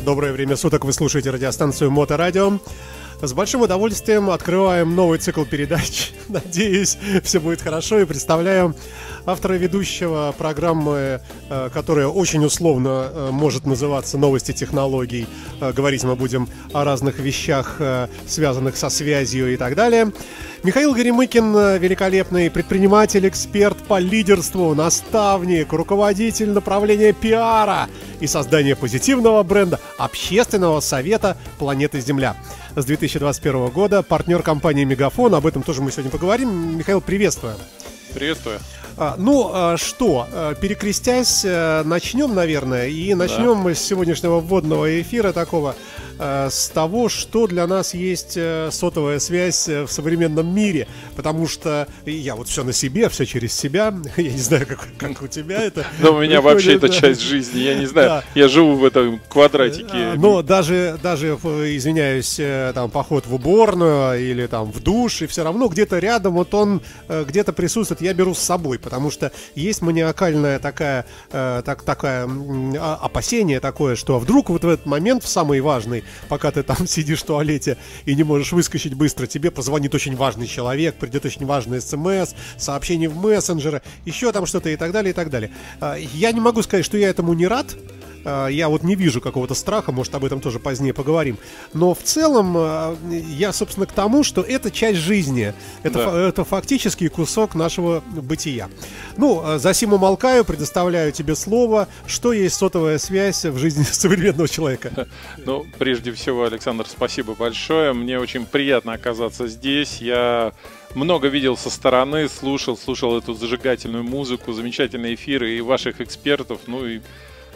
Доброе время суток, вы слушаете радиостанцию Моторадио. С большим удовольствием открываем новый цикл передач. Надеюсь, все будет хорошо. И представляю автора ведущего программы, э, которая очень условно э, может называться «Новости технологий». Э, говорить мы будем о разных вещах, связанных со связью и так далее. Михаил Горемыкин, великолепный предприниматель, эксперт по лидерству, наставник, руководитель направления пиара и создания позитивного бренда общественного совета «Планеты Земля» с 2021 года, партнер компании «Мегафон». Об этом тоже мы сегодня поговорим. Михаил, приветствую. Приветствую. А, ну а, что, а, перекрестясь, э, начнем, наверное, и начнем да. мы с сегодняшнего вводного эфира такого Э, с того, что для нас есть э, сотовая связь э, в современном мире. Потому что я вот все на себе, все через себя. Я не знаю, как, как у тебя это. Но у меня вообще это часть жизни. Я не знаю. Я живу в этом квадратике. Но даже, даже, извиняюсь, там поход в уборную или там в душ, и все равно где-то рядом вот он где-то присутствует. Я беру с собой, потому что есть маниакальная такая, так, такая опасение такое, что вдруг вот в этот момент, в самый важный, пока ты там сидишь в туалете и не можешь выскочить быстро, тебе позвонит очень важный человек, придет очень важный смс, сообщение в мессенджеры, еще там что-то и так далее, и так далее. А, я не могу сказать, что я этому не рад, я вот не вижу какого-то страха, может, об этом тоже позднее поговорим. Но в целом а, я, собственно, к тому, что это часть жизни. Это, да. это фактически кусок нашего бытия. Ну, а, за сим умолкаю, предоставляю тебе слово. Что есть сотовая связь в жизни современного человека? Ну, прежде всего, Александр, спасибо большое. Мне очень приятно оказаться здесь. Я много видел со стороны, слушал, слушал эту зажигательную музыку, замечательные эфиры и ваших экспертов. Ну и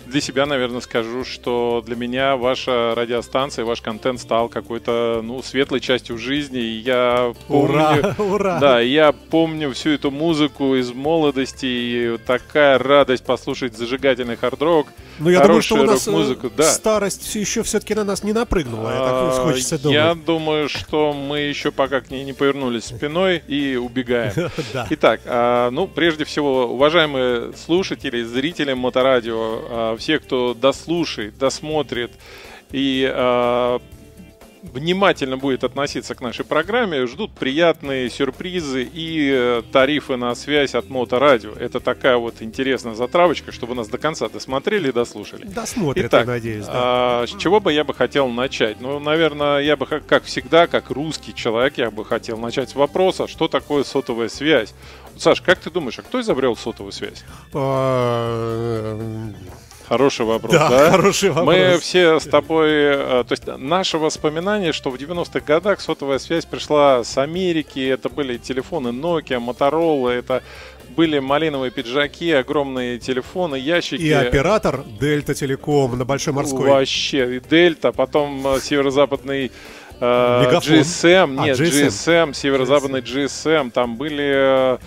для себя, наверное, скажу, что для меня ваша радиостанция, ваш контент стал какой-то, ну, светлой частью жизни. И я помню, ура, ура. Да, я помню всю эту музыку из молодости, и такая радость послушать зажигательный хард-рок. Ну, я думаю, что у нас э, музыку. Да. старость еще все-таки на нас не напрыгнула, я так хочется думать. Я думаю, что мы еще пока к ней не повернулись спиной и убегаем. Итак, а, ну, прежде всего, уважаемые слушатели, зрители Моторадио, а, все, кто дослушает, досмотрит и а, внимательно будет относиться к нашей программе, ждут приятные сюрпризы и э, тарифы на связь от Моторадио. Это такая вот интересная затравочка, чтобы нас до конца досмотрели и дослушали. Досмотрят, Итак, я надеюсь. Да. А, с чего бы я бы хотел начать? Ну, наверное, я бы, как всегда, как русский человек, я бы хотел начать с вопроса, что такое сотовая связь. Саш, как ты думаешь, а кто изобрел сотовую связь? Хороший вопрос, да? да? хороший вопрос. Мы все с тобой... Э, то есть наше воспоминание, что в 90-х годах сотовая связь пришла с Америки, это были телефоны Nokia, Motorola, это были малиновые пиджаки, огромные телефоны, ящики. И оператор Дельта Телеком на Большой морской. Вообще, и Дельта, потом э, северо-западный э, GSM, а, нет, GSM, GSM северо-западный GSM, там были Э,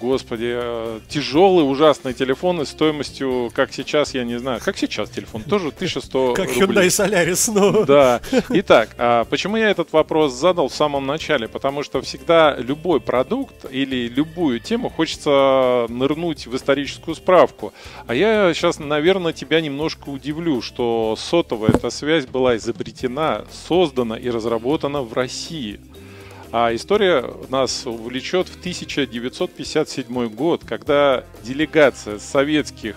господи, э, тяжелый, ужасный телефон стоимостью, как сейчас, я не знаю, как сейчас телефон, тоже 1100 Как Hyundai Solaris, ну. Да. Итак, а почему я этот вопрос задал в самом начале? Потому что всегда любой продукт или любую тему хочется нырнуть в историческую справку. А я сейчас, наверное, тебя немножко удивлю, что сотовая эта связь была изобретена, создана и разработана в России. А история нас увлечет в 1957 год, когда делегация советских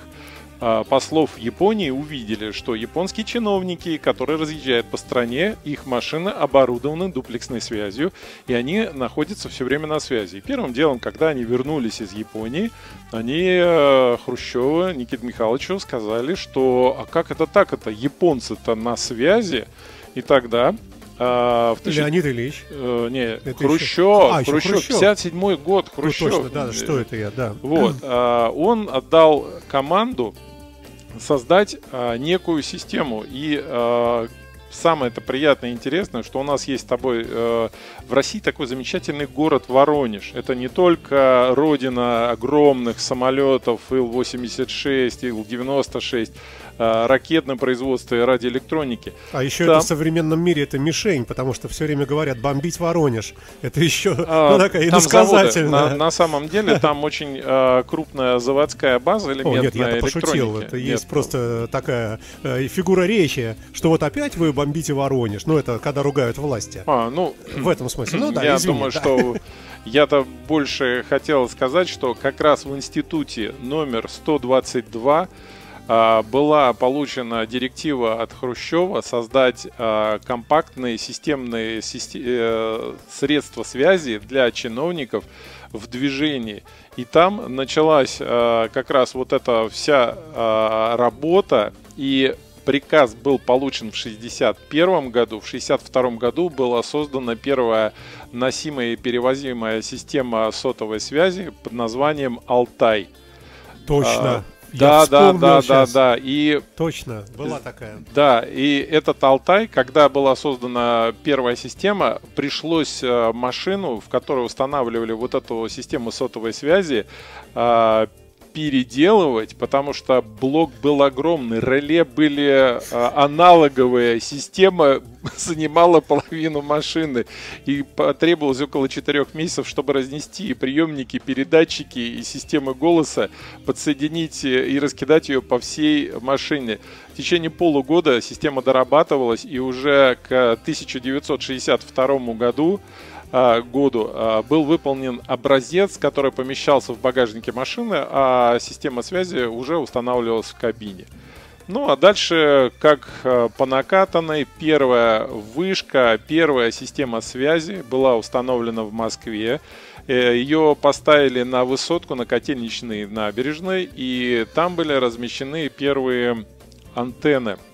а, послов Японии увидели, что японские чиновники, которые разъезжают по стране, их машины оборудованы дуплексной связью, и они находятся все время на связи. И первым делом, когда они вернулись из Японии, они э, Хрущеву, Никите Михайловичу сказали, что а как это так, это японцы-то на связи, и тогда а, в тысяч... Леонид Ильич. Э, не, это Хрущев. Еще... А, Хрущев, Хрущев. 57 год, Хрущев. Ну, точно, да, что это я, да. Вот. А, он отдал команду создать а, некую систему. И а, самое это приятное и интересное, что у нас есть с тобой э, в России такой замечательный город Воронеж. Это не только родина огромных самолетов Ил-86, Ил-96, э, ракетном производстве и радиоэлектроники. А еще Там... это в современном мире это мишень, потому что все время говорят бомбить Воронеж. Это еще а, ну, такая иносказательная. На, на самом деле там очень э, крупная заводская база элементная О, нет, я пошутил. Это нет, есть просто такая э, фигура речи, что вот опять вы бомбите Воронеж. Ну, это когда ругают власти. А, ну... В этом смысле. Ну да, Я извини, думаю, да. что я-то больше хотел сказать, что как раз в институте номер 122 а, была получена директива от Хрущева создать а, компактные системные э, средства связи для чиновников в движении. И там началась а, как раз вот эта вся работа и Приказ был получен в 1961 году. В 1962 году была создана первая носимая и перевозимая система сотовой связи под названием «Алтай». Точно. Да, да, да, да, да. И точно была такая. Да, и этот Алтай, когда была создана первая система, пришлось э, машину, в которой устанавливали вот эту систему сотовой связи, а, переделывать, потому что блок был огромный, реле были э, аналоговые, система занимала половину машины, и потребовалось около 4 месяцев, чтобы разнести и приемники, передатчики и системы голоса, подсоединить и раскидать ее по всей машине. В течение полугода система дорабатывалась, и уже к 1962 году а, году а, был выполнен образец, который помещался в багажнике машины, а система связи уже устанавливалась в кабине. Ну а дальше, как а, по накатанной, первая вышка, первая система связи была установлена в Москве. Э, Ее поставили на высотку, на котельничной набережной, и там были размещены первые антенны –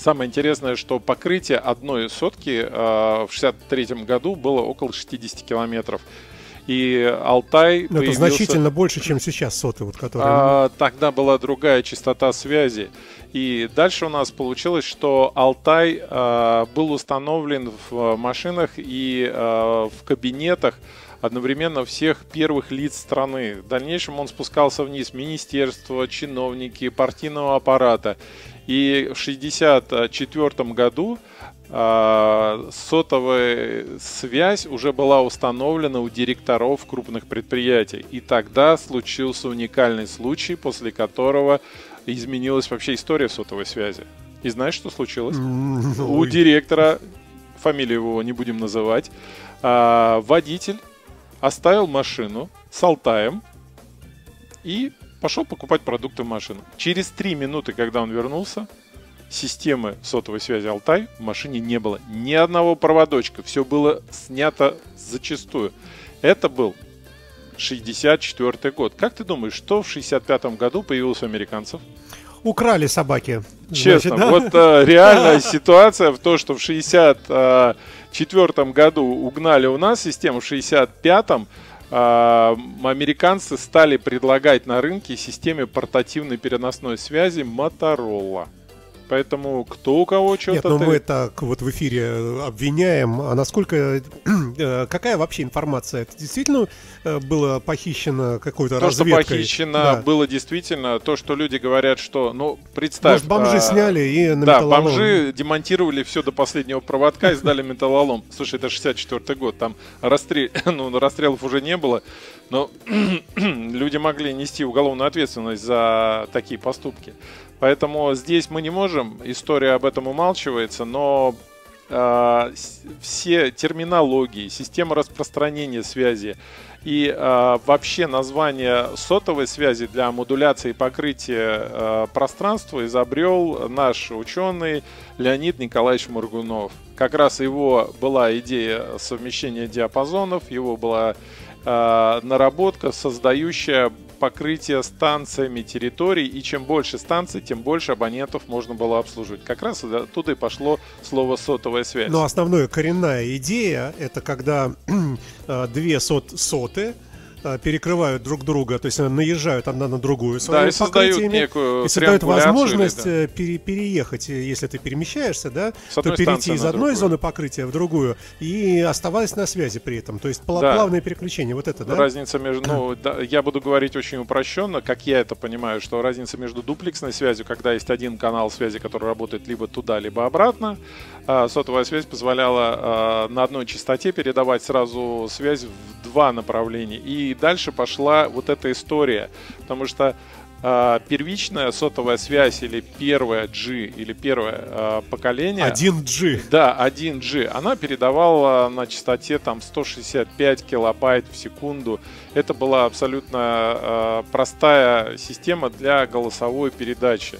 Самое интересное, что покрытие одной сотки э, в 63 году было около 60 километров. И Алтай Но появился... Это значительно больше, чем сейчас соты, вот, которые... А, тогда была другая частота связи. И дальше у нас получилось, что Алтай а, был установлен в машинах и а, в кабинетах одновременно всех первых лиц страны. В дальнейшем он спускался вниз министерства, чиновники, партийного аппарата. И в 1964 году э, сотовая связь уже была установлена у директоров крупных предприятий. И тогда случился уникальный случай, после которого изменилась вообще история сотовой связи. И знаешь, что случилось? У директора, фамилию его не будем называть, э, водитель оставил машину с Алтаем и пошел покупать продукты в машину. Через три минуты, когда он вернулся, системы сотовой связи Алтай в машине не было. Ни одного проводочка. Все было снято зачастую. Это был 64 год. Как ты думаешь, что в 65 году появилось у американцев? Украли собаки. Честно, Значит, да? вот э, реальная ситуация в том, что в 64 году угнали у нас систему, в 65-м а, американцы стали предлагать на рынке системе портативной переносной связи Motorola. Поэтому кто у кого что-то... Нет, ну ты... мы так вот в эфире обвиняем. А насколько... Э, какая вообще информация? Это действительно э, было похищено какой-то то, разведкой? То, что похищено, да. было действительно то, что люди говорят, что... Ну, представь... Может, бомжи а... сняли и на Да, металлолом. бомжи демонтировали все до последнего проводка и сдали металлолом. Слушай, это 64 год, там расстрел... ну, расстрелов уже не было, но люди могли нести уголовную ответственность за такие поступки. Поэтому здесь мы не можем, история об этом умалчивается, но э, все терминологии, система распространения связи и э, вообще название сотовой связи для модуляции и покрытия э, пространства изобрел наш ученый Леонид Николаевич Моргунов. Как раз его была идея совмещения диапазонов, его была наработка, создающая покрытие станциями территорий, и чем больше станций, тем больше абонентов можно было обслуживать. Как раз оттуда и пошло слово сотовая связь. Но основная коренная идея это когда э, две сот, соты перекрывают друг друга, то есть наезжают одна на другую да, и создают некую и создают возможность или, да. пере, переехать, если ты перемещаешься, да, то перейти из одной другую. зоны покрытия в другую и оставаясь на связи при этом. То есть да. плавное переключение, вот это, да? Разница между, ну, да, я буду говорить очень упрощенно, как я это понимаю, что разница между дуплексной связью, когда есть один канал связи, который работает либо туда, либо обратно, сотовая связь позволяла а, на одной частоте передавать сразу связь в два направления. И дальше пошла вот эта история, потому что Uh, первичная сотовая связь или первая G или первое поколение. 1G да 1G она передавала на частоте там 165 килобайт в секунду. Это была абсолютно простая система для голосовой передачи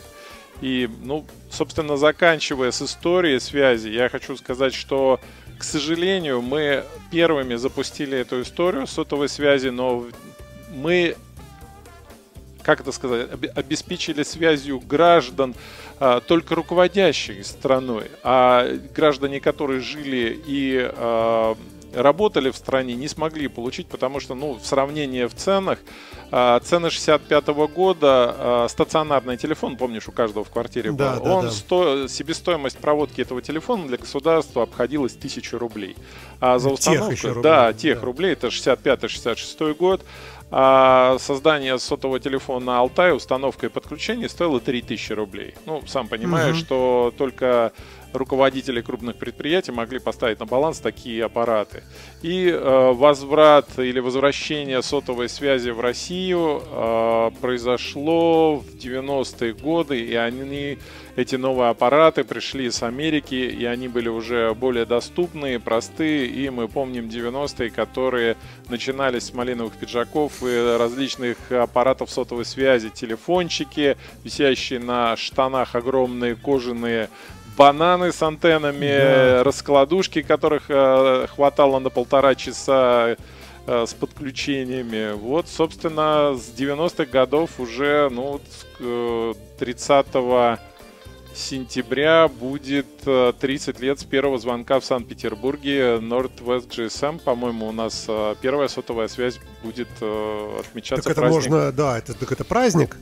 и ну собственно заканчивая с историей связи я хочу сказать что к сожалению мы первыми запустили эту историю сотовой связи но мы как это сказать, обеспечили связью граждан а, только руководящей страной, а граждане, которые жили и а, работали в стране, не смогли получить, потому что, ну, в сравнении в ценах, цены 65 -го года, а, стационарный телефон, помнишь, у каждого в квартире да, был, да, он да. Сто, себестоимость проводки этого телефона для государства обходилась тысячу рублей. А за установку, тех рублей, да, тех да. рублей, это 65-66 год, а создание сотового телефона на Алтай, установка и подключение стоило 3000 рублей. Ну, сам понимаешь, Мгм. что только руководители крупных предприятий могли поставить на баланс такие аппараты. И э, возврат или возвращение сотовой связи в Россию э, произошло в 90-е годы, и они, эти новые аппараты пришли с Америки, и они были уже более доступные, простые, и мы помним 90-е, которые начинались с малиновых пиджаков и различных аппаратов сотовой связи, телефончики, висящие на штанах огромные кожаные бананы с антеннами, Да. раскладушки, которых э, хватало на полтора часа э, с подключениями. Вот, собственно, с 90-х годов уже, ну, вот, э, 30 сентября будет э, 30 лет с первого звонка в Санкт-Петербурге Northwest GSM. По-моему, у нас э, первая сотовая связь будет э, отмечаться Так это праздник. можно, да, это, так это праздник.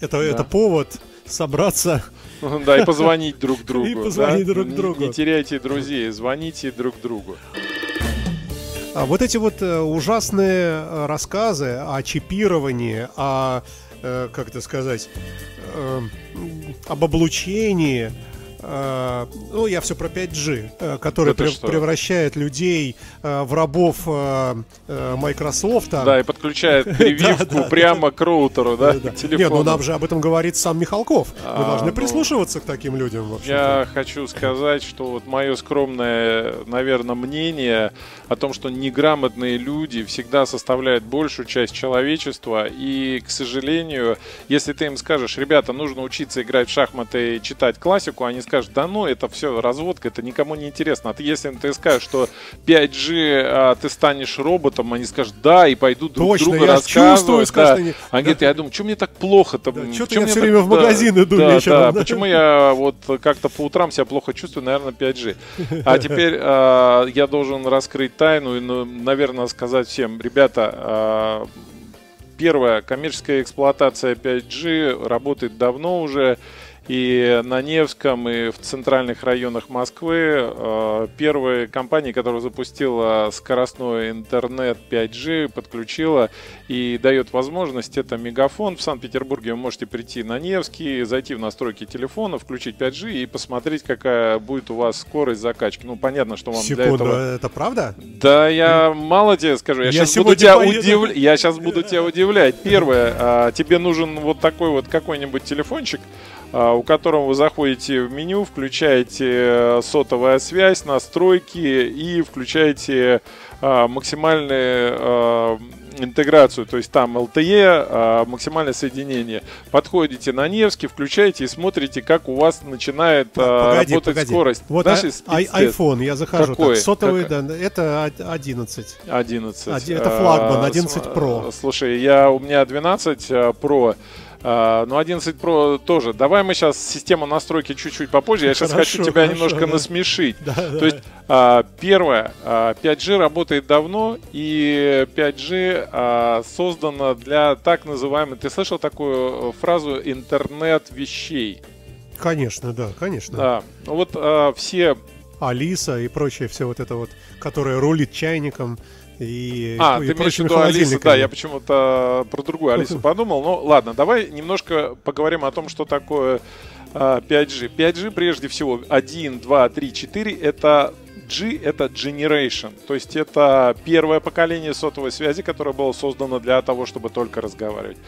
Это, это повод собраться. Да, и позвонить друг другу. И позвонить друг другу. Не теряйте друзей, звоните друг другу. А вот эти вот э, ужасные э, рассказы о чипировании, о, э, как это сказать, об облучении, ну, я все про 5G, э, который Да что? превращает людей в рабов Microsoft. Да, и подключает прививку прямо к роутеру, да, Да-да. к Не, ну нам же об этом говорит сам Михалков. Мы А, должны ну, прислушиваться к таким людям, в общем Я хочу сказать, что вот мое скромное, наверное, мнение о том, что неграмотные люди всегда составляют большую часть человечества. И, к сожалению, если ты им скажешь, ребята, нужно учиться играть в шахматы и читать классику, они скажут, да ну, это все разводка, это никому не интересно. А ты, если им ты скажешь, что 5G а, ты станешь роботом, они скажут, да, и пойдут друг Другу я чувствую, да. они. Они говорят, я думаю, что мне так плохо-то? Да, чё я так- время в магазин иду да, вечером, да, почему я вот как-то по утрам себя плохо чувствую, наверное, 5G. А теперь а, я должен раскрыть тайну и, ну, наверное, сказать всем, ребята, а, первая коммерческая эксплуатация 5G работает давно уже. И на Невском, и в центральных районах Москвы э, первая компания, которая запустила скоростной интернет 5G, подключила и дает возможность, это Мегафон. В Санкт-Петербурге вы можете прийти на Невский, зайти в настройки телефона, включить 5G и посмотреть, какая будет у вас скорость закачки. Ну, понятно, что вам для Секунду, этого... это правда? Да, я мало тебе скажу. Я, Я сейчас буду тебя поеду. удивлять. Я сейчас буду тебя удивлять. Первое, а, тебе нужен вот такой вот какой-нибудь телефончик, у которого вы заходите в меню, включаете э, сотовая связь, настройки и включаете а, максимальную а, интеграцию, то есть там LTE, а, максимальное соединение. Подходите на Невский, включаете и смотрите, как у вас начинает а, Погоди, работать погоди. скорость. Вот Знаешь, а- iPhone, я захожу. Какой? Так, сотовый, Какой? да, это од- 11. 11. Оди- это флагман, А, 11 с- Pro. Слушай, я, у меня 12 а, Pro. А, ну, 11 Pro тоже. Давай мы сейчас систему настройки чуть-чуть попозже. Я сейчас Хорошо, хочу тебя хорошо, немножко да. насмешить. Да, да. То есть, а, первое, а, 5G работает давно, и 5G а, создано для так называемой... Ты слышал такую э, фразу «интернет вещей»? Конечно, да, конечно. Да. Ну Вот а, все Алиса и прочее, все вот это вот, которое рулит чайником и, А, и ты имеешь в виду Алису, да, я почему-то про другую Алису подумал. Ну, ладно, давай немножко поговорим о том, что такое а, 5G. 5G прежде всего 1, 2, 3, 4 это G это generation, то есть это первое поколение сотовой связи, которое было создано для того, чтобы только разговаривать.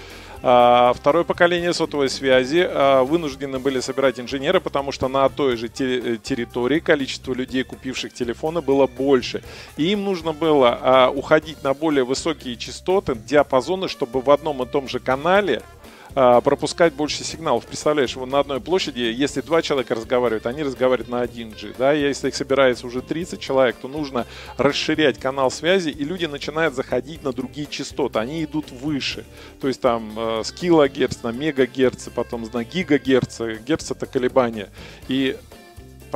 А, Второе поколение сотовой связи а, вынуждены были собирать инженеры, потому что на той же э, территории количество людей, купивших телефоны, было больше. И им нужно было а, уходить на более высокие частоты, диапазоны, чтобы в одном и том же канале а, пропускать больше сигналов. Представляешь, вот на одной площади, если два человека разговаривают, они разговаривают на 1G, да, если их собирается уже 30 человек, то нужно расширять канал связи, и люди начинают заходить на другие частоты, они идут выше, то есть там э, с килогерц на мегагерцы, потом на гигагерцы, герц это колебания, и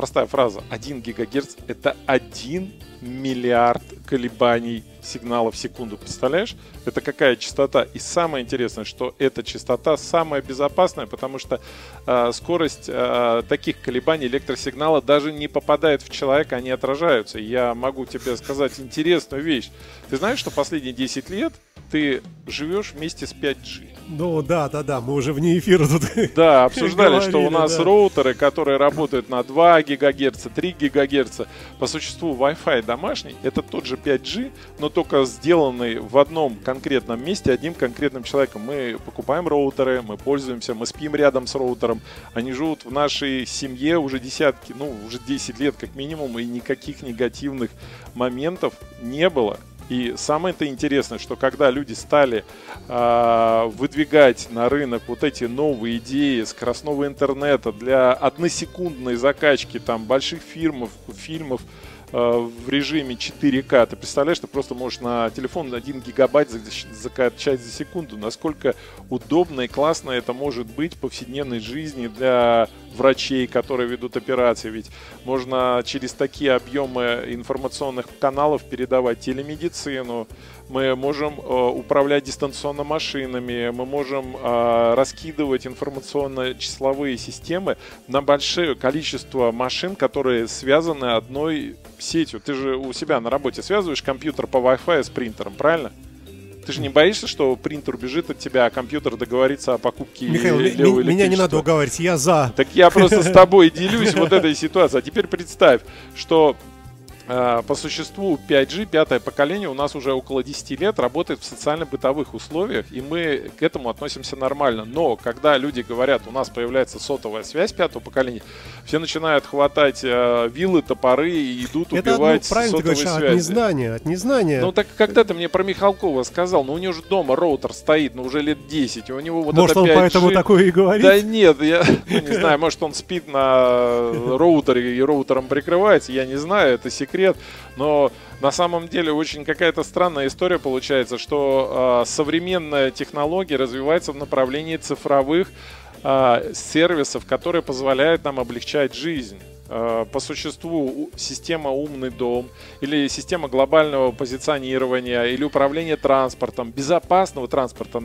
простая фраза, 1 гигагерц это 1 миллиард колебаний сигнала в секунду. Представляешь? Это какая частота? И самое интересное, что эта частота самая безопасная, потому что э, скорость э, таких колебаний электросигнала даже не попадает в человека, они отражаются. Я могу тебе сказать интересную вещь. Ты знаешь, что последние 10 лет ты живешь вместе с 5G? Ну да, да, да, мы уже вне эфира тут. Да, обсуждали, что у говорили, нас да. роутеры, которые работают на 2 ГГц, 3 ГГц. По существу Wi-Fi домашний это тот же 5G, но только сделанный в одном конкретном месте одним конкретным человеком. Мы покупаем роутеры, мы пользуемся, мы спим рядом с роутером. Они живут в нашей семье уже десятки, ну, уже 10 лет как минимум, и никаких негативных моментов не было. И самое-то интересное, что когда люди стали а, выдвигать на рынок вот эти новые идеи скоростного интернета для односекундной закачки там больших фильмов, фильмов в режиме 4К, ты представляешь, ты просто можешь на телефон 1 гигабайт за- закачать за секунду. Насколько удобно и классно это может быть в повседневной жизни для врачей, которые ведут операции. Ведь можно через такие объемы информационных каналов передавать телемедицину, мы можем э, управлять дистанционно машинами, мы можем э, раскидывать информационно-числовые системы на большое количество машин, которые связаны одной сетью. Ты же у себя на работе связываешь компьютер по Wi-Fi с принтером, правильно? Ты же не боишься, что принтер убежит от тебя, а компьютер договорится о покупке Михаил, ми- левого меня не надо уговаривать, я за. Так я просто с тобой делюсь вот этой ситуацией. А теперь представь, что по существу 5G, пятое поколение, у нас уже около 10 лет работает в социально-бытовых условиях, и мы к этому относимся нормально. Но когда люди говорят, у нас появляется сотовая связь пятого поколения, все начинают хватать э, вилы, топоры и идут Это убивать правильно ты сотовые говоришь, от связи. незнания, от незнания. Ну так когда ты мне про Михалкова сказал, ну у него же дома роутер стоит, ну уже лет 10, и у него вот Может, это он 5G... поэтому такое и говорит? Да нет, я ну, не знаю, может он спит на роутере и роутером прикрывается, я не знаю, это секрет, но на самом деле очень какая-то странная история получается, что э, современная технология развивается в направлении цифровых э, сервисов, которые позволяют нам облегчать жизнь. Э, По существу система «Умный дом» или система глобального позиционирования или управления транспортом, безопасного транспорта.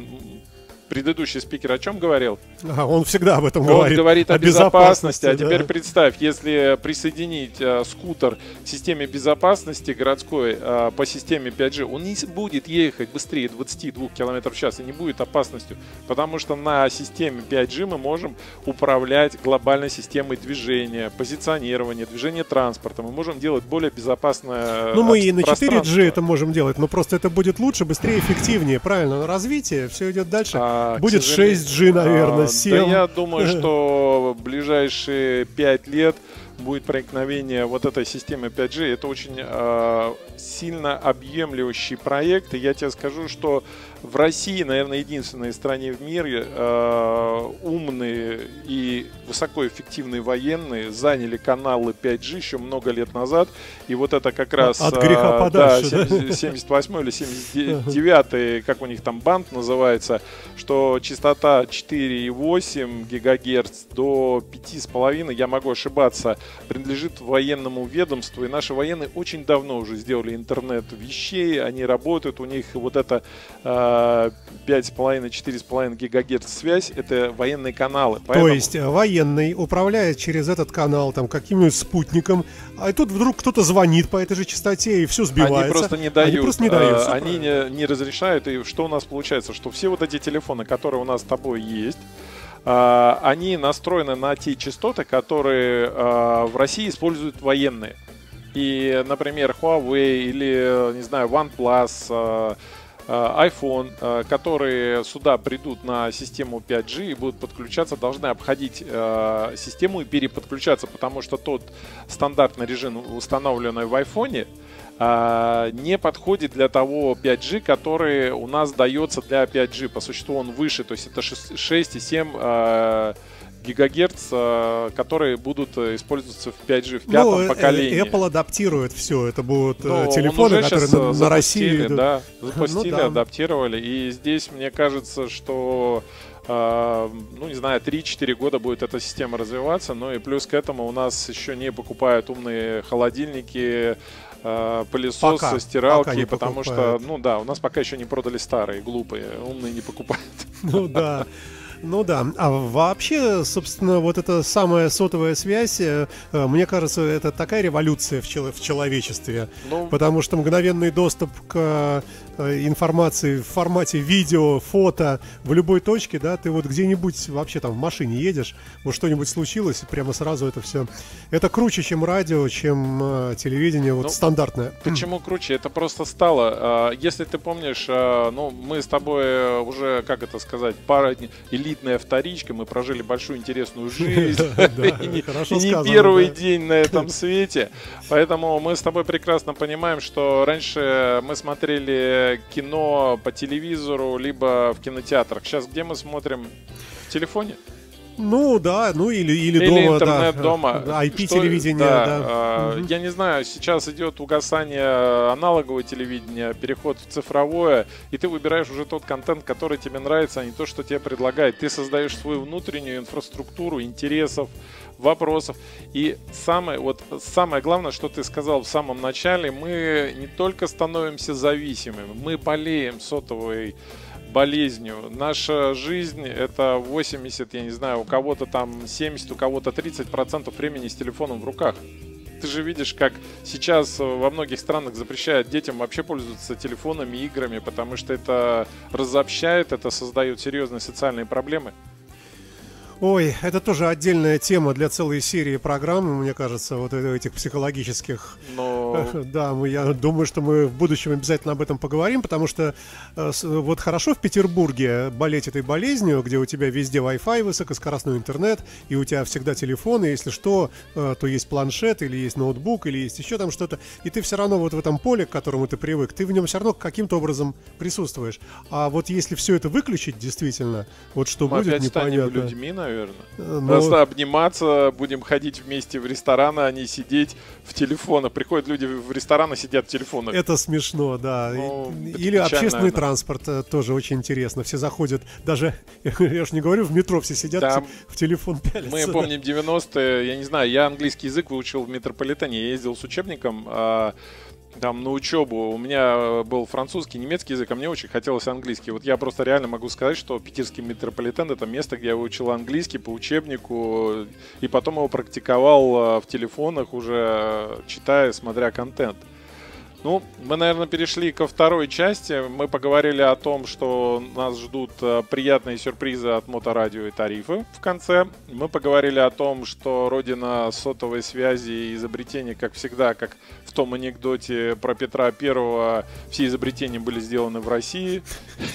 Предыдущий спикер о чем говорил? Ага, он всегда об этом Он говорит. говорит о, безопасности, а да. теперь представь, если присоединить э, скутер к системе безопасности городской э, по системе 5G, он не будет ехать быстрее 22 км в час и не будет опасностью, потому что на системе 5G мы можем управлять глобальной системой движения, позиционирования, движения транспорта, мы можем делать более безопасное Ну, мы и на 4G пространство. это можем делать, но просто это будет лучше, быстрее, эффективнее, правильно? Но развитие, все идет дальше. А, к Будет сожалению- 6G, наверное, А, 7. Да я думаю, что ближайшие 5 лет будет проникновение вот этой системы 5G. Это очень э, сильно объемлющий проект. И я тебе скажу, что в России, наверное, единственной стране в мире э, умные и высокоэффективные военные заняли каналы 5G еще много лет назад. И вот это как раз... От греха подальше, да, 78 или 79 как у них там банд называется, что частота 4,8 гигагерц до 5,5, я могу ошибаться, принадлежит военному ведомству. И наши военные очень давно уже сделали интернет вещей, они работают, у них вот это э, 5,5-4,5 гигагерц связь, это военные каналы. Поэтому... То есть э, военный управляет через этот канал там каким-нибудь спутником, а тут вдруг кто-то звонит по этой же частоте и все сбивается. Они просто не дают. Они, просто не, дают, э, они не, не разрешают. И что у нас получается? Что все вот эти телефоны, которые у нас с тобой есть, они настроены на те частоты, которые в России используют военные. И, например, Huawei или, не знаю, OnePlus, iPhone, которые сюда придут на систему 5G и будут подключаться, должны обходить систему и переподключаться, потому что тот стандартный режим, установленный в iPhone, не подходит для того 5G, который у нас дается для 5G. По существу он выше, то есть это 6,7 гигагерц, которые будут использоваться в 5G в пятом ну, поколении. Apple адаптирует все, это будут ну, телефоны, которые на, на России Да, запустили, ну, да. адаптировали. И здесь мне кажется, что ну, не знаю, 3-4 года будет эта система развиваться. Ну и плюс к этому у нас еще не покупают умные холодильники, пылесосы, пока, стиралки, пока потому покупают. что, ну да, у нас пока еще не продали старые, глупые, умные не покупают. Ну да. Ну да, а вообще, собственно, вот эта самая сотовая связь, э, э, мне кажется, это такая революция в, чел- в человечестве, ну, потому что мгновенный доступ к Э, информации в формате видео, фото в любой точке, да, ты вот где-нибудь вообще там в машине едешь, вот что-нибудь случилось, и прямо сразу это все. Это круче, чем радио, чем э, телевидение, вот ну, стандартное. Почему круче? Это просто стало. Э, если ты помнишь, э, ну, мы с тобой уже, как это сказать, пара элитная вторичка, мы прожили большую интересную жизнь, и не первый день на этом свете, поэтому мы с тобой прекрасно понимаем, что раньше мы смотрели кино по телевизору, либо в кинотеатрах. Сейчас где мы смотрим? В телефоне? Ну да, ну или, или, или дома, интернет да. дома. IP-телевидение, да. да. А, угу. Я не знаю, сейчас идет угасание аналогового телевидения, переход в цифровое, и ты выбираешь уже тот контент, который тебе нравится, а не то, что тебе предлагают. Ты создаешь свою внутреннюю инфраструктуру интересов, вопросов. И самое, вот, самое главное, что ты сказал в самом начале, мы не только становимся зависимыми, мы болеем сотовой болезнью. Наша жизнь это 80, я не знаю, у кого-то там 70, у кого-то 30 процентов времени с телефоном в руках. Ты же видишь, как сейчас во многих странах запрещают детям вообще пользоваться телефонами, играми, потому что это разобщает, это создает серьезные социальные проблемы. Ой, это тоже отдельная тема для целой серии программ, мне кажется, вот этих психологических. Но... Да, мы, я думаю, что мы в будущем обязательно об этом поговорим, потому что э, вот хорошо в Петербурге болеть этой болезнью, где у тебя везде Wi-Fi, высокоскоростной интернет, и у тебя всегда телефон, и если что, э, то есть планшет, или есть ноутбук, или есть еще там что-то, и ты все равно вот в этом поле, к которому ты привык, ты в нем все равно каким-то образом присутствуешь. А вот если все это выключить, действительно, вот что мы будет, непонятно. людьми, наверное. Но... Ну, Просто обниматься, будем ходить вместе в рестораны, а не сидеть в телефонах. Приходят люди в рестораны, сидят в телефонах. Это смешно, да. Ну, Или общественный наверное. транспорт э, тоже очень интересно. Все заходят, даже, я же не говорю, в метро все сидят Там в телефон пялятся. Мы помним 90-е, я не знаю, я английский язык выучил в метрополитене, я ездил с учебником, а там на учебу. У меня э, был французский, немецкий язык, а мне очень хотелось английский. Вот я просто реально могу сказать, что питерский метрополитен это место, где я выучил английский по учебнику, и потом его практиковал э, в телефонах уже, читая, смотря контент. Ну, мы, наверное, перешли ко второй части. Мы поговорили о том, что нас ждут э, приятные сюрпризы от моторадио и тарифы в конце. Мы поговорили о том, что родина сотовой связи и изобретения, как всегда, как в том анекдоте про Петра Первого, все изобретения были сделаны в России.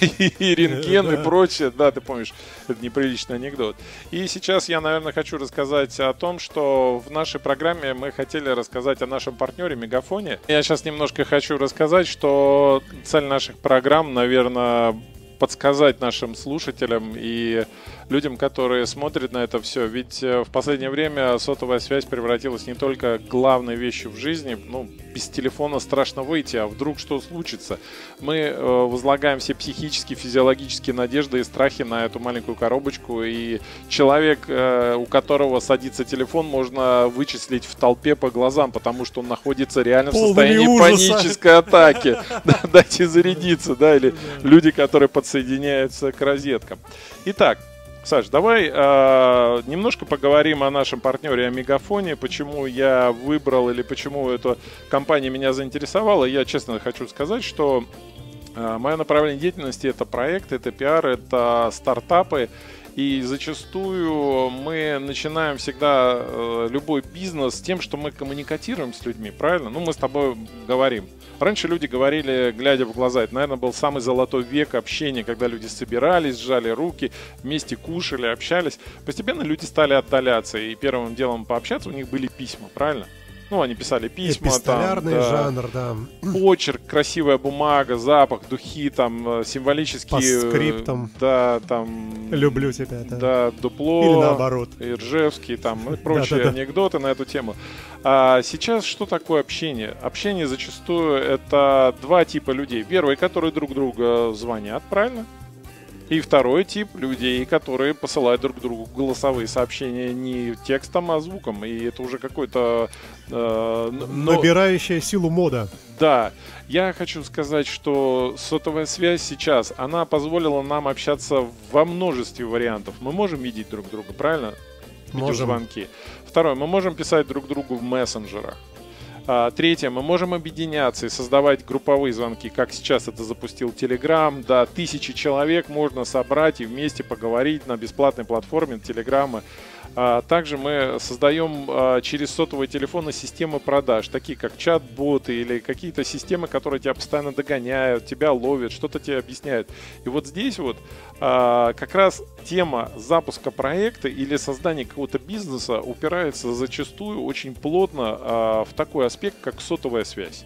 И рентген, и прочее. Да, ты помнишь, это неприличный анекдот. И сейчас я, наверное, хочу рассказать о том, что в нашей программе мы хотели рассказать о нашем партнере Мегафоне. Я сейчас немножко коротко хочу рассказать, что цель наших программ, наверное, подсказать нашим слушателям и людям, которые смотрят на это все. Ведь э, в последнее время сотовая связь превратилась не только главной вещью в жизни, ну, без телефона страшно выйти, а вдруг что случится. Мы э, возлагаем все психические, физиологические надежды и страхи на эту маленькую коробочку, и человек, э, у которого садится телефон, можно вычислить в толпе по глазам, потому что он находится реально в состоянии ужаса. панической атаки. Дайте зарядиться, да, или люди, которые подсоединяются к розеткам. Итак, Саш, давай э, немножко поговорим о нашем партнере, о Мегафоне, почему я выбрал или почему эта компания меня заинтересовала. Я честно хочу сказать, что э, мое направление деятельности это проект, это пиар, это стартапы. И зачастую мы начинаем всегда э, любой бизнес с тем, что мы коммуникатируем с людьми, правильно? Ну, мы с тобой говорим. Раньше люди говорили, глядя в глаза, это, наверное, был самый золотой век общения, когда люди собирались, сжали руки, вместе кушали, общались. Постепенно люди стали отдаляться, и первым делом пообщаться у них были письма, правильно? Ну, они писали письма. Эпистолярный там, да, жанр, да. Почерк, красивая бумага, запах, духи, там, э, символические... По скриптам. Да, там... Люблю тебя, да. Да, дупло. Или наоборот. Иржевский, там, и прочие анекдоты на эту тему. А сейчас что такое общение? Общение зачастую это два типа людей. Первые, которые друг друга звонят, правильно? И второй тип людей, которые посылают друг другу голосовые сообщения не текстом, а звуком. И это уже какой-то... Э, но... Набирающая силу мода. Да. Я хочу сказать, что сотовая связь сейчас, она позволила нам общаться во множестве вариантов. Мы можем видеть друг друга, правильно? Можем. Видеозвонки. Второе, мы можем писать друг другу в мессенджерах. А, третье, мы можем объединяться и создавать групповые звонки, как сейчас это запустил Telegram. Да, тысячи человек можно собрать и вместе поговорить на бесплатной платформе Telegram. А, также мы создаем а, через сотовые телефоны системы продаж, такие как чат-боты или какие-то системы, которые тебя постоянно догоняют, тебя ловят, что-то тебе объясняют. И вот здесь вот а, как раз тема запуска проекта или создания какого-то бизнеса упирается зачастую очень плотно в такой аспект, как сотовая связь.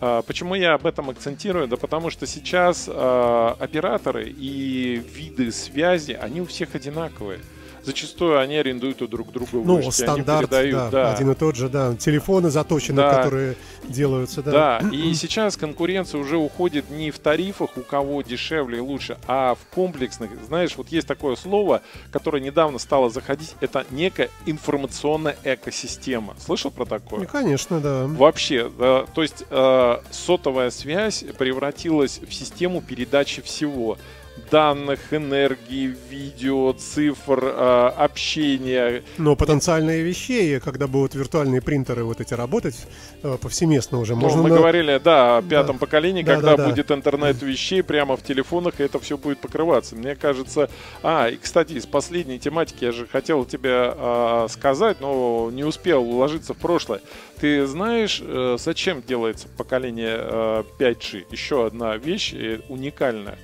Почему я об этом акцентирую? Да потому что сейчас э, операторы и виды связи, они у всех одинаковые зачастую они арендуют у друг друга Ну, вышки, стандарт, передают, да, да. один и тот же, да. Телефоны заточены, да. которые делаются, да. Да, и сейчас конкуренция уже уходит не в тарифах, у кого дешевле и лучше, а в комплексных. Знаешь, вот есть такое слово, которое недавно стало заходить, это некая информационная экосистема. Слышал про такое? Ну, конечно, да. Вообще, да, то есть э, сотовая связь превратилась в систему передачи всего данных, энергии, видео, цифр, э, общения. Но потенциальные вещи, когда будут виртуальные принтеры вот эти работать э, повсеместно уже. Ну, можно мы на... говорили, да, о пятом да. поколении, да, когда да, будет интернет вещей прямо в телефонах, и это все будет покрываться. Мне кажется... А, и, кстати, из последней тематики я же хотел тебе э, сказать, но не успел уложиться в прошлое. Ты знаешь, э, зачем делается поколение э, 5G? Еще одна вещь э, уникальная.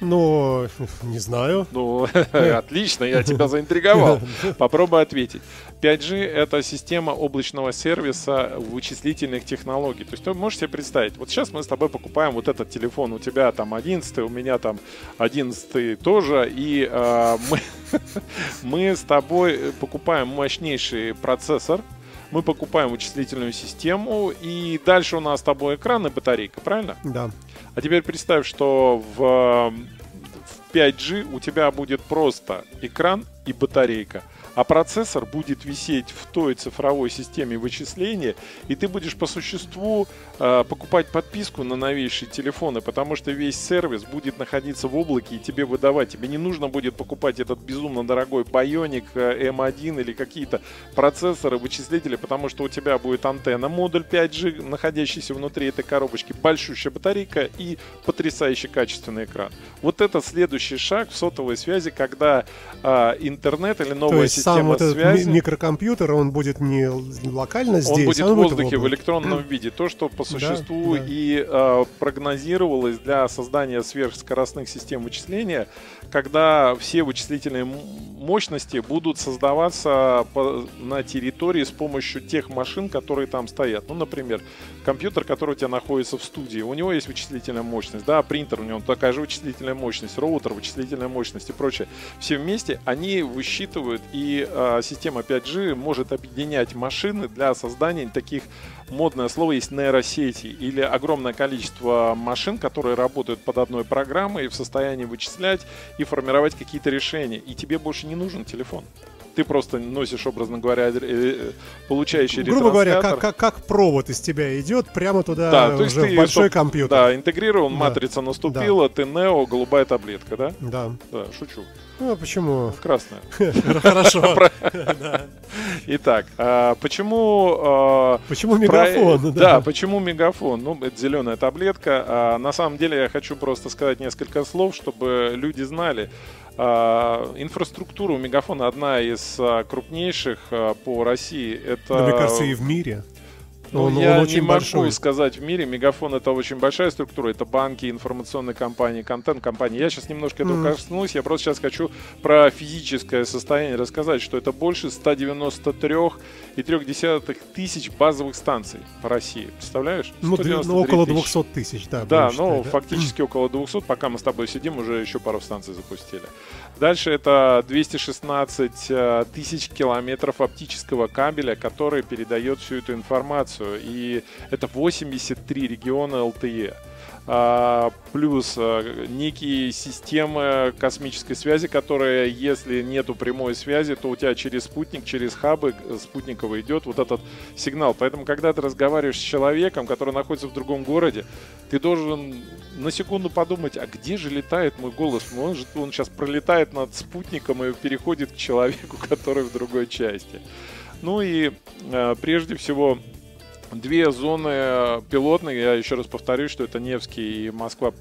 Ну, не знаю. Ну, отлично, я тебя заинтриговал. Попробуй ответить. 5G — это система облачного сервиса вычислительных технологий. То есть ты можешь себе представить, вот сейчас мы с тобой покупаем вот этот телефон, у тебя там 11, у меня там 11 тоже, и э, мы, мы с тобой покупаем мощнейший процессор, мы покупаем вычислительную систему, и дальше у нас с тобой экран и батарейка, правильно? Да. А теперь представь, что в, в 5G у тебя будет просто экран и батарейка. А процессор будет висеть в той цифровой системе вычисления, и ты будешь по существу э, покупать подписку на новейшие телефоны, потому что весь сервис будет находиться в облаке и тебе выдавать. Тебе не нужно будет покупать этот безумно дорогой Bionic M1 или какие-то процессоры, вычислители, потому что у тебя будет антенна, модуль 5G, находящийся внутри этой коробочки, большущая батарейка и потрясающе качественный экран. Вот это следующий шаг в сотовой связи, когда э, интернет или новая система сам вот связи. этот микрокомпьютер, он будет не локально здесь, он будет а в он будет воздухе в, облаке. электронном виде. То, что по существу Да, да. и э, прогнозировалось для создания сверхскоростных систем вычисления, когда все вычислительные мощности будут создаваться по- на территории с помощью тех машин, которые там стоят. Ну, например, компьютер, который у тебя находится в студии, у него есть вычислительная мощность, да, принтер у него такая же вычислительная мощность, роутер, вычислительная мощность и прочее. Все вместе они высчитывают, и а, система 5G может объединять машины для создания таких, модное слово есть нейросети, или огромное количество машин, которые работают под одной программой и в состоянии вычислять и формировать какие-то решения. И тебе больше не нужен телефон. Ты просто носишь, образно говоря, э, э, получающий Грубо говоря, как, как, как провод из тебя идет прямо туда Да, то есть ты в большой чтоб- компьютер. Да, интегрирован, Да. матрица наступила, ты Нео, голубая таблетка, да? Да. Да, шучу. Ну, а почему? Красная. Хорошо. Итак, а, почему... а, Почему мегафон? Да, почему мегафон? Ну, это зеленая таблетка. А, на самом деле я хочу просто сказать несколько слов, чтобы люди знали. Инфраструктура у мегафона одна из крупнейших по России. Это Мне кажется, и в мире. Ну, он, я он не очень могу большой. сказать в мире. Мегафон это очень большая структура. Это банки, информационные компании, контент-компании. Я сейчас немножко этого Мгм. коснусь. Я просто сейчас хочу про физическое состояние рассказать, что это больше 193,3 тысяч базовых станций по России. Представляешь? Ну, 193 ну, около тысячи. 200 тысяч, да. Да, ну считать, да. фактически около 200, пока мы с тобой сидим, уже еще пару станций запустили. Дальше это 216 э, тысяч километров оптического кабеля, который передает всю эту информацию. И это 83 региона LTE. А, плюс э, некие системы космической связи, которые, если нету прямой связи, то у тебя через спутник, через хабы э, спутниковый идет вот этот сигнал. Поэтому, когда ты разговариваешь с человеком, который находится в другом городе, ты должен на секунду подумать, а где же летает мой голос? Ну, Он, же, он сейчас пролетает над спутником и переходит к человеку, который в другой части. Ну и э, прежде всего две зоны пилотные, я еще раз повторюсь, что это Невский и Москва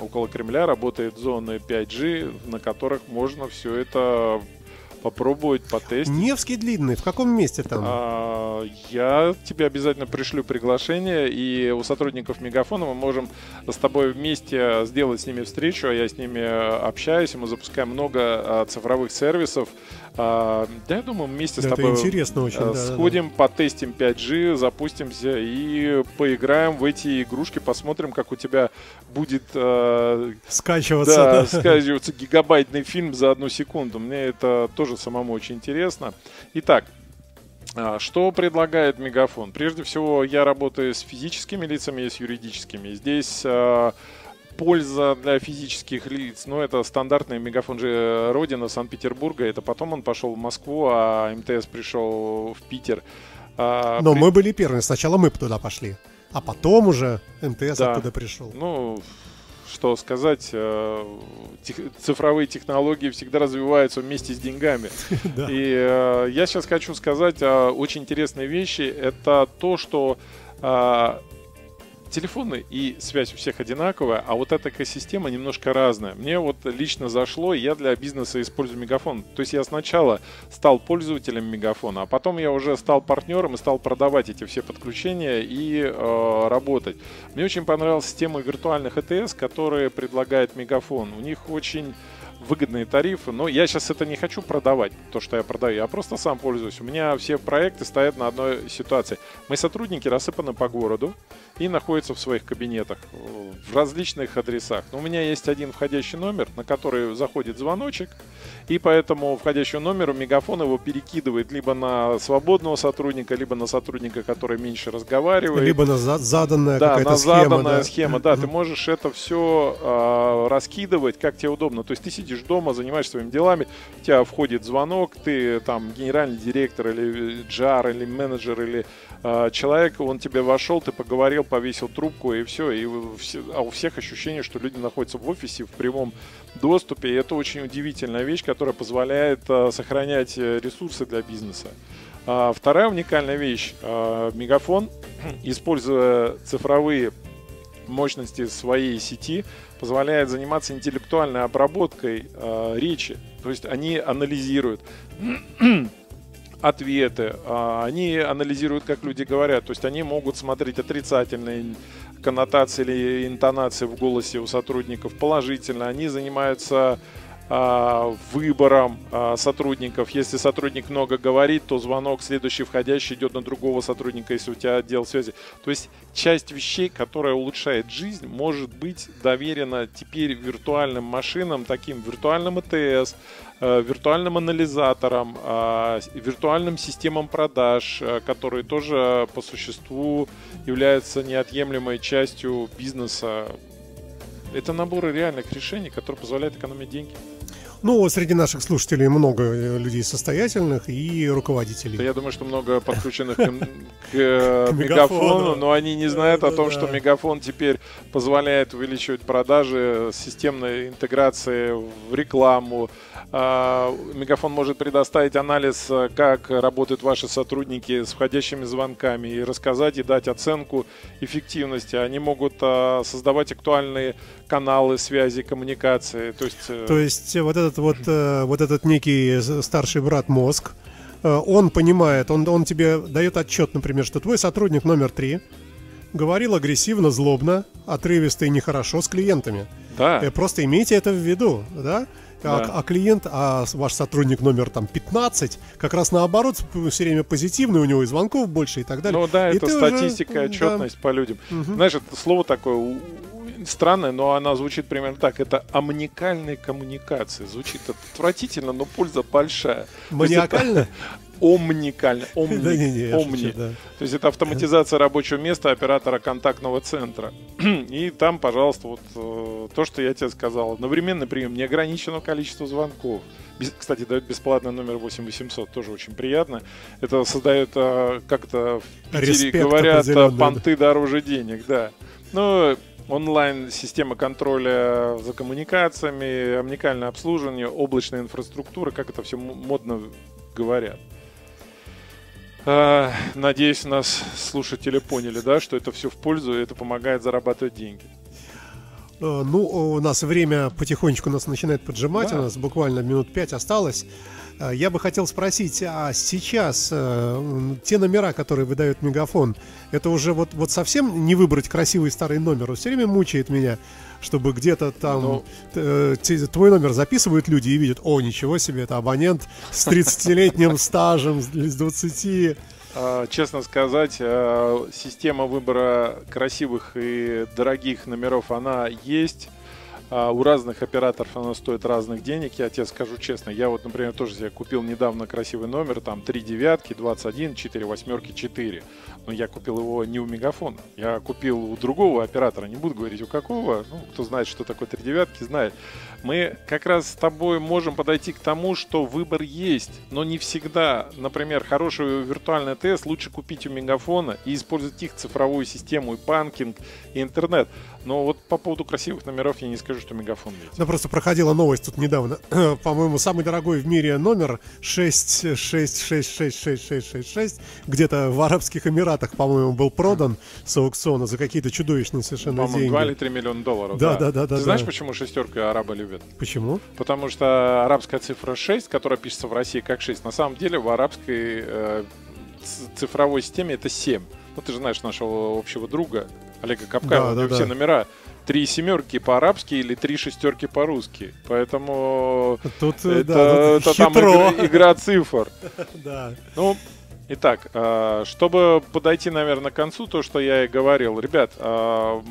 около Кремля. Работает зоны 5G, на которых можно все это попробовать, потестить. Невский длинный, в каком месте там? А, Я тебе обязательно пришлю приглашение, и у сотрудников Мегафона мы можем с тобой вместе сделать с ними встречу, а я с ними общаюсь, и мы запускаем много а, цифровых сервисов. А, Да, я думаю, вместе с Это тобой интересно очень, а, да, да, да. сходим, потестим 5G, запустимся и поиграем в эти игрушки, посмотрим, как у тебя будет Скачиваться, да, да. скачивается гигабайтный фильм за одну секунду. Мне это тоже самому очень интересно. Итак, а, что предлагает Мегафон? Прежде всего, я работаю с физическими лицами и с юридическими. Здесь а, польза для физических лиц, ну, это стандартный Мегафон же э, Родина Санкт-Петербурга. Это потом он пошел в Москву, а МТС пришел в Питер. А, Но при- мы были первыми. Сначала мы туда пошли. А потом уже МТС Да. оттуда пришел. Ну, что сказать, э, цифровые технологии всегда развиваются вместе с деньгами. И э, я сейчас хочу сказать э, очень интересные вещи. Это то, что э, телефоны и связь у всех одинаковая, а вот эта экосистема немножко разная. Мне вот лично зашло, я для бизнеса использую мегафон. То есть я сначала стал пользователем мегафона, а потом я уже стал партнером и стал продавать эти все подключения и э, работать. Мне очень понравилась система виртуальных ЭТС, которые предлагает мегафон. У них очень выгодные тарифы, но я сейчас это не хочу продавать, то, что я продаю, я просто сам пользуюсь. У меня все проекты стоят на одной ситуации. Мои сотрудники рассыпаны по городу и находятся в своих кабинетах э, в различных адресах. Но у меня есть один входящий номер, на который заходит звоночек, и по этому входящему номеру мегафон его перекидывает либо на свободного сотрудника, либо на сотрудника, который меньше разговаривает. Либо на за- заданная Да, какая-то на схема. заданная да. схема, да, ты можешь это все раскидывать, как тебе удобно. То есть ты сидишь дома, занимаешься своими делами, у тебя входит звонок, ты там генеральный директор или джар, или менеджер, или э, человек, он тебе вошел, ты поговорил, повесил трубку и все, и все, а у всех ощущение, что люди находятся в офисе в прямом доступе, и это очень удивительная вещь, которая позволяет э, сохранять э, ресурсы для бизнеса. А, вторая уникальная вещь. А, Мегафон, используя цифровые мощности своей сети, позволяет заниматься интеллектуальной обработкой а, речи. То есть они анализируют ответы, они анализируют, как люди говорят. То есть они могут смотреть отрицательные коннотации или интонации в голосе у сотрудников, положительно. Они занимаются выбором а, сотрудников. Если сотрудник много говорит, то звонок следующий входящий идет на другого сотрудника, если у тебя отдел связи. То есть часть вещей, которая улучшает жизнь, может быть доверена теперь виртуальным машинам, таким виртуальным ЭТС, э, виртуальным анализаторам, а, виртуальным системам продаж, э, которые тоже по существу являются неотъемлемой частью бизнеса. Это наборы реальных решений, которые позволяют экономить деньги. Ну, среди наших слушателей много э, людей состоятельных и руководителей. Да, я думаю, что много подключенных к, к, к мегафону, но они не знают о том, что мегафон теперь позволяет увеличивать продажи, системной интеграции в рекламу, Мегафон может предоставить анализ, э, как работают ваши сотрудники с входящими звонками и рассказать и дать оценку эффективности. Они могут а, создавать актуальные каналы связи, коммуникации. То есть, э, То есть вот этот вот, э, вот этот некий старший брат мозг, он понимает, он, он тебе дает отчет, например, что твой сотрудник номер три говорил агрессивно, злобно, отрывисто и нехорошо с клиентами. Да. Просто имейте это в виду, да? А, да. а клиент, а ваш сотрудник номер там 15, как раз наоборот, все время позитивный, у него и звонков больше и так далее. Ну да, и это статистика, уже... отчетность да. по людям. Угу. Знаешь, это слово такое странное, но она звучит примерно так. Это омникальные коммуникации. Звучит отвратительно, но польза большая. Маниакально? омникально, омни, да, не, не, омни. Шучу, да. То есть это автоматизация рабочего места оператора контактного центра. И там, пожалуйста, вот э, то, что я тебе сказал. Одновременный прием неограниченного количества звонков. Без, кстати, дают бесплатный номер 8800, тоже очень приятно. Это создает, э, как-то в Питере говорят, понты да. дороже денег, да. Ну, онлайн-система контроля за коммуникациями, омникальное обслуживание, облачная инфраструктура, как это все модно говорят. А, надеюсь, нас слушатели поняли, да, что это все в пользу, и это помогает зарабатывать деньги. Э, ну, у нас время потихонечку нас начинает поджимать, да. у нас буквально минут пять осталось. Э, я бы хотел спросить, а сейчас э, те номера, которые выдает Мегафон, это уже вот, вот совсем не выбрать красивый старый номер? Все время мучает меня чтобы где-то там ну, э, твой номер записывают люди и видят, о, ничего себе, это абонент с 30-летним стажем, с 20. А, честно сказать, а, система выбора красивых и дорогих номеров, она есть. А, у разных операторов она стоит разных денег. Я тебе скажу честно, я вот, например, тоже себе купил недавно красивый номер, там 3 девятки, 21, 4 восьмерки, 4 но я купил его не у Мегафона. Я купил у другого оператора, не буду говорить у какого, ну, кто знает, что такое три девятки, знает. Мы как раз с тобой можем подойти к тому, что выбор есть, но не всегда. Например, хороший виртуальный тест лучше купить у Мегафона и использовать их цифровую систему, и банкинг, и интернет. Но вот по поводу красивых номеров я не скажу, что Мегафон есть. Да просто проходила новость тут недавно. По-моему, самый дорогой в мире номер 6666666 где-то в Арабских Эмиратах, по-моему, был продан с аукциона за какие-то чудовищные совершенно по деньги. 2 или 3 миллиона долларов. Да, да, да. да Ты знаешь, да. почему шестерка арабы любят? Почему? Потому что арабская цифра 6, которая пишется в России как 6, на самом деле в арабской э, цифровой системе это 7. Ну, ты же знаешь нашего общего друга Олега Капкаева, да, да, все да. номера три семерки по-арабски или три шестерки по-русски. Поэтому тут, это, да, тут это там игра, игра цифр. да. Ну, итак, а, чтобы подойти, наверное, к концу, то, что я и говорил, ребят, а,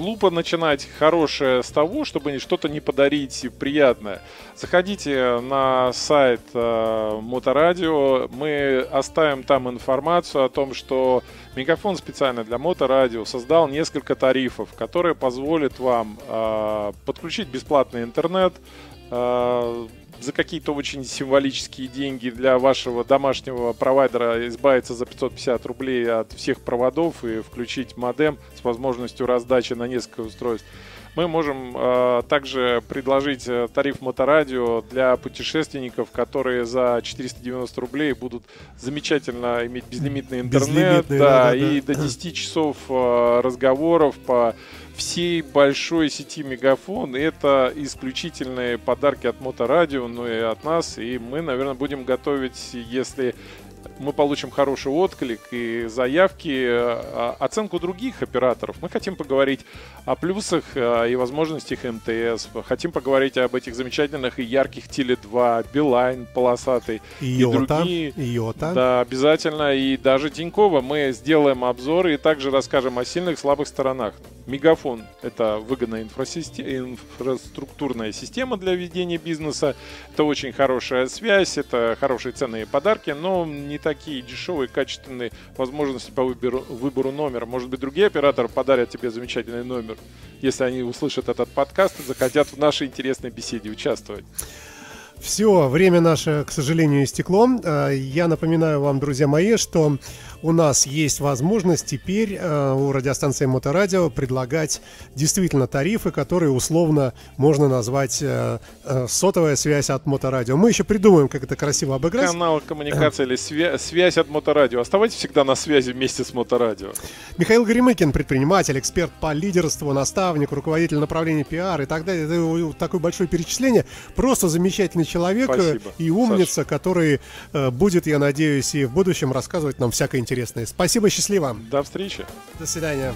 глупо начинать хорошее с того, чтобы что-то не подарить приятное. Заходите на сайт э, Моторадио, мы оставим там информацию о том, что Мегафон специально для Моторадио создал несколько тарифов, которые позволят вам э, подключить бесплатный интернет, э, за какие-то очень символические деньги для вашего домашнего провайдера избавиться за 550 рублей от всех проводов и включить модем с возможностью раздачи на несколько устройств. Мы можем э, также предложить э, тариф моторадио для путешественников, которые за 490 рублей будут замечательно иметь безлимитный интернет да, да, да, и да. до 10 часов э, разговоров по всей большой сети Мегафон. Это исключительные подарки от Моторадио, ну и от нас. И мы, наверное, будем готовить, если мы получим хороший отклик и заявки, э, оценку других операторов. Мы хотим поговорить о плюсах э, и возможностях МТС. Хотим поговорить об этих замечательных и ярких Теле2, Билайн полосатый и, и другие. Йота. Да, обязательно. И даже Тинькова мы сделаем обзор и также расскажем о сильных и слабых сторонах. Мегафон – это выгодная инфраструктурная система для ведения бизнеса. Это очень хорошая связь, это хорошие ценные подарки, но не такие дешевые, качественные возможности по выбору, выбору номера. Может быть, другие операторы подарят тебе замечательный номер, если они услышат этот подкаст и захотят в нашей интересной беседе участвовать. Все, время наше, к сожалению, истекло. А, я напоминаю вам, друзья мои, что у нас есть возможность теперь э, у радиостанции Моторадио предлагать действительно тарифы, которые условно можно назвать э, э, сотовая связь от Моторадио. Мы еще придумаем, как это красиво обыграть. Канал коммуникации или свя- связь от Моторадио. Оставайтесь всегда на связи вместе с Моторадио. Михаил Горемыкин, предприниматель, эксперт по лидерству, наставник, руководитель направления пиар и так далее. Это такое большое перечисление. Просто замечательный человек Спасибо, и умница, Саша. который будет, я надеюсь, и в будущем рассказывать нам всякое интересное интересные. Спасибо, счастливо. До встречи. До свидания.